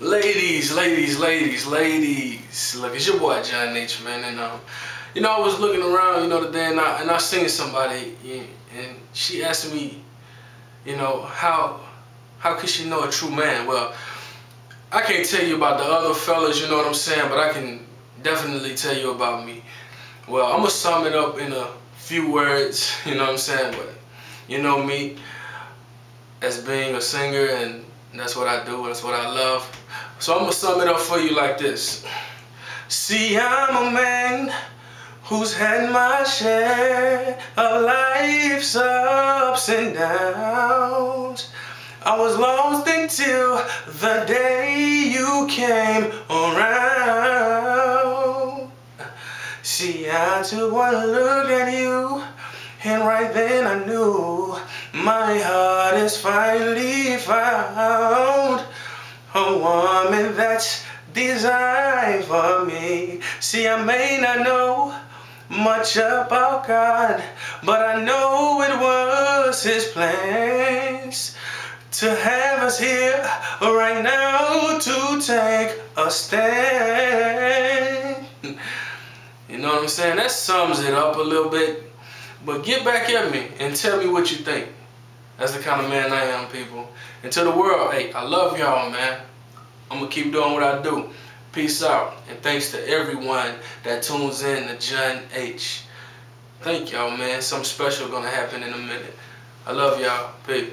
Ladies, ladies, ladies, ladies. Look, it's your boy John Nature, man. And um, you know, I was looking around, you know, today, and I and I seen somebody, and she asked me, you know, how how could she know a true man? Well, I can't tell you about the other fellas, you know what I'm saying, but I can definitely tell you about me. Well, I'm gonna sum it up in a few words, you know what I'm saying, but you know me as being a singer and that's what I do, that's what I love. So I'm gonna sum it up for you like this. See, I'm a man who's had my share of life's ups and downs. I was lost until the day you came around. See, I took one look at you, and right then I knew my heart is finally found a woman that's designed for me. See, I may not know much about God, but I know it was His plans to have us here right now to take a stand. You know what I'm saying? That sums it up a little bit. But get back at me and tell me what you think. That's the kind of man I am, people. And to the world, hey, I love y'all, man. I'm going to keep doing what I do. Peace out. And thanks to everyone that tunes in to John H. Thank y'all, man. Something special going to happen in a minute. I love y'all. Peace.